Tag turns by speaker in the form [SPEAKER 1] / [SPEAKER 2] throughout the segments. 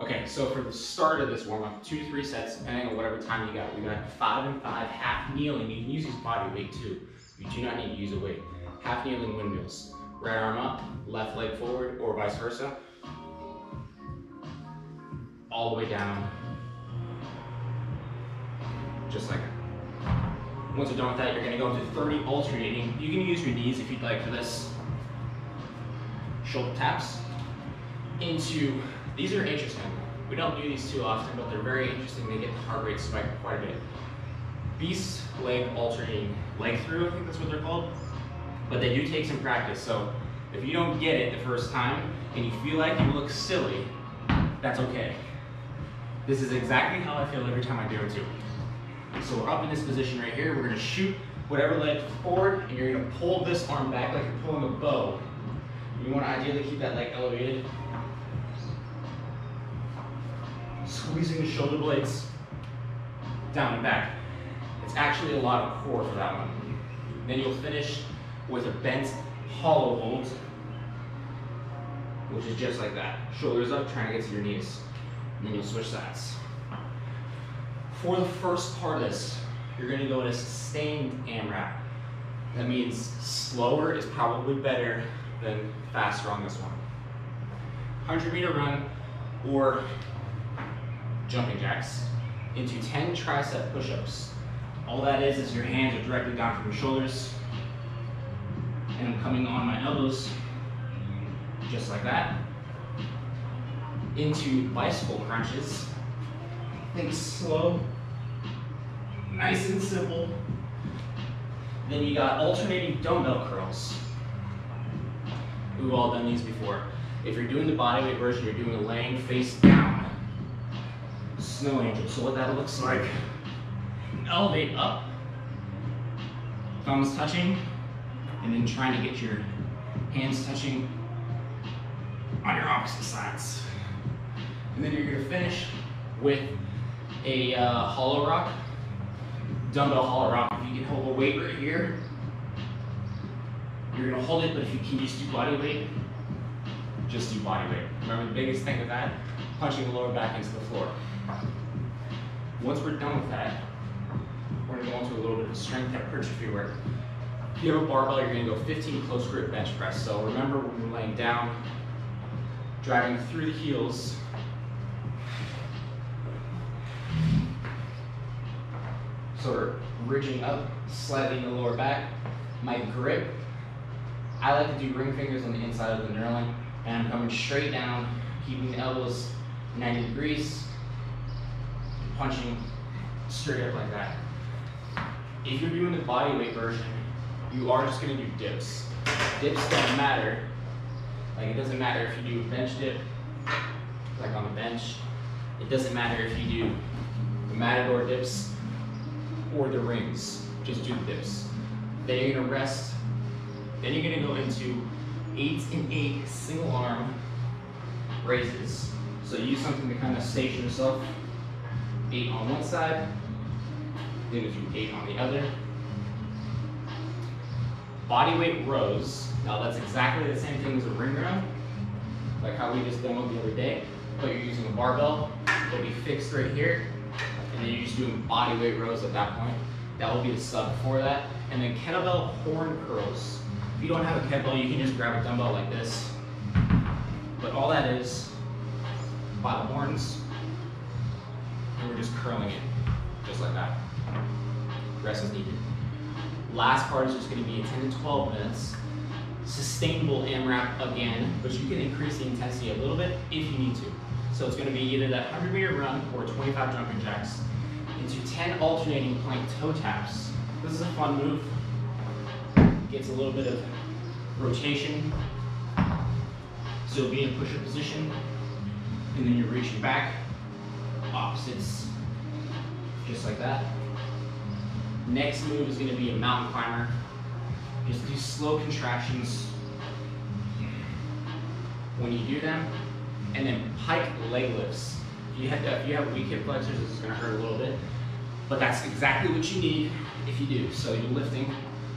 [SPEAKER 1] Okay, so for the start of this warm up, two to three sets, depending on whatever time you got. We got five and five, half kneeling. You can use these body weight too. You do not need to use a weight. Half kneeling windmills. Right arm up, left leg forward, or vice versa. All the way down. Just like that. Once you're done with that, you're gonna go into 30 alternating. You can use your knees if you'd like for this. Shoulder taps into these are interesting. We don't do these too often, but they're very interesting. They get the heart rate spiked quite a bit. Beast leg alternating leg through, I think that's what they're called. But they do take some practice. So if you don't get it the first time and you feel like you look silly, that's okay. This is exactly how I feel every time I do it too. So we're up in this position right here. We're gonna shoot whatever leg forward and you're gonna pull this arm back like you're pulling a bow. You wanna ideally keep that leg elevated squeezing the shoulder blades down and back. It's actually a lot of core for that one. Then you'll finish with a bent hollow hold, which is just like that. Shoulders up, trying to get to your knees. And then you'll switch sides. For the first part of this, you're gonna go in a sustained AMRAP. That means slower is probably better than faster on this one. 100 meter run or jumping jacks into 10 tricep push-ups. All that is is your hands are directly down from your shoulders and I'm coming on my elbows just like that into bicycle crunches. Think slow, nice and simple. Then you got alternating dumbbell curls. We've all done these before. If you're doing the bodyweight version, you're doing a laying face down snow angel. So what that looks like, elevate up, thumbs touching, and then trying to get your hands touching on your opposite sides. And then you're gonna finish with a uh, hollow rock, dumbbell hollow rock. If you can hold a weight right here, you're gonna hold it, but if you can just do body weight, just do body weight. Remember the biggest thing with that, punching the lower back into the floor. Once we're done with that, we're gonna go into a little bit of strength hypertrophy work. If you have a barbell, you're gonna go 15 close grip bench press. So remember when we're laying down, driving through the heels, sort of ridging up in the lower back. My grip, I like to do ring fingers on the inside of the knurling, and I'm coming straight down, keeping the elbows 90 degrees, and punching straight up like that. If you're doing the body weight version, you are just gonna do dips. Dips don't matter. Like it doesn't matter if you do a bench dip, like on the bench. It doesn't matter if you do the matador dips or the rings. Just do the dips. Then you're gonna rest. Then you're gonna go into eight and eight single arm raises. So use something to kind of station yourself eight on one side, then we you eight on the other. Body weight rows. Now that's exactly the same thing as a ring row, like how we just demoed the other day, but you're using a barbell. It'll be fixed right here, and then you're just doing body weight rows at that point. That will be the sub for that. And then kettlebell horn curls. If you don't have a kettlebell, you can just grab a dumbbell like this. But all that is, by the horns, and we're just curling it, just like that. Rest is needed. Last part is just gonna be 10 to 12 minutes. Sustainable AMRAP again, but you can increase the intensity a little bit if you need to. So it's gonna be either that 100 meter run or 25 jumping jacks into 10 alternating plank toe taps. This is a fun move. Gets a little bit of rotation. So be in push-up position, and then you're reaching back, opposites, just like that. Next move is gonna be a mountain climber. Just do slow contractions when you do them, and then pike leg lifts. You have, to, uh, if you have weak hip flexors, this is gonna hurt a little bit, but that's exactly what you need if you do. So you're lifting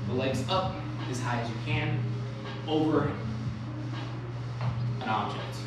[SPEAKER 1] the legs up as high as you can over an object.